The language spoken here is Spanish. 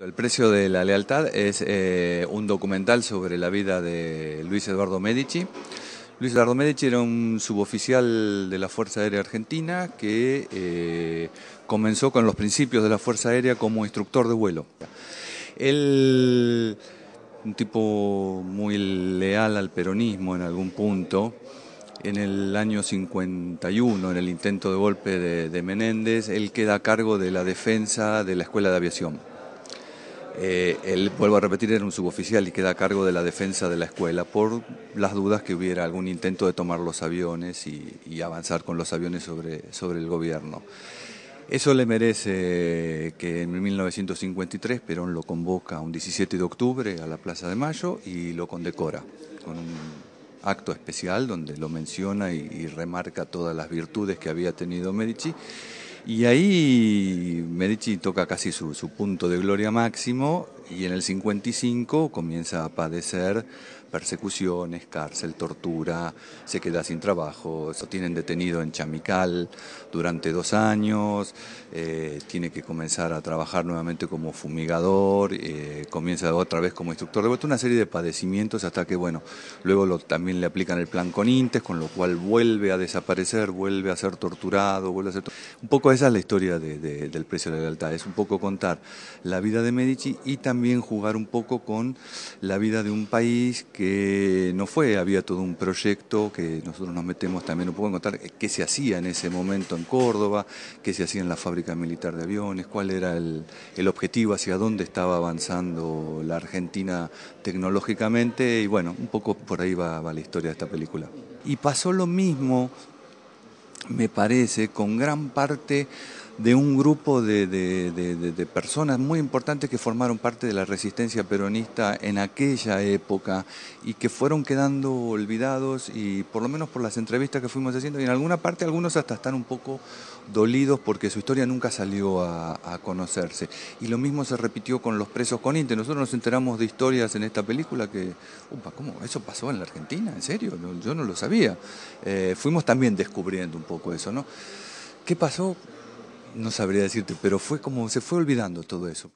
El precio de la lealtad es eh, un documental sobre la vida de Luis Eduardo Medici. Luis Eduardo Medici era un suboficial de la Fuerza Aérea Argentina que eh, comenzó con los principios de la Fuerza Aérea como instructor de vuelo. Él, un tipo muy leal al peronismo en algún punto, en el año 51, en el intento de golpe de, de Menéndez, él queda a cargo de la defensa de la Escuela de Aviación eh, él, vuelvo a repetir, era un suboficial y queda a cargo de la defensa de la escuela por las dudas que hubiera algún intento de tomar los aviones y, avanzar con los aviones sobre, sobre el gobierno. Eso le merece que en 1953 Perón lo convoca un 17 de octubre a la Plaza de Mayo y lo condecora con un acto especial donde lo menciona y, y remarca todas las virtudes que había tenido Medici y ahí Medici toca casi su, su, punto de gloria máximo y en el 55 comienza a padecer persecuciones, cárcel, tortura, se queda sin trabajo, lo tienen detenido en Chamical durante dos años, eh, tiene que comenzar a trabajar nuevamente como fumigador, eh, comienza otra vez como instructor. De vuelta, una serie de padecimientos hasta que, bueno, luego también le aplican el plan Conintes, con lo cual vuelve a desaparecer, vuelve a ser torturado, vuelve a ser... Un poco esa es la historia de, de, del precio de la lealtad, es un poco contar la vida de Medici y también jugar un poco con la vida de un país que no fue, había todo un proyecto que nosotros nos metemos también un poco en contar qué se hacía en ese momento en Córdoba, qué se hacía en la fábrica militar de aviones, cuál era el, el objetivo, hacia dónde estaba avanzando la Argentina tecnológicamente y bueno, un poco por ahí va, va la historia de esta película. Y pasó lo mismo, me parece, con gran parte de un grupo de, de, de, personas muy importantes que formaron parte de la resistencia peronista en aquella época y que fueron quedando olvidados y por lo menos por las entrevistas que fuimos haciendo y en alguna parte algunos hasta están un poco dolidos porque su historia nunca salió a, conocerse. Y lo mismo se repitió con los presos con Inte. Nosotros nos enteramos de historias en esta película que, upa, ¿cómo? ¿Eso pasó en la Argentina? ¿En serio? Yo no lo sabía. Eh, fuimos también descubriendo un poco eso, ¿no? ¿Qué pasó? No sabría decirte, pero fue como se fue olvidando todo eso.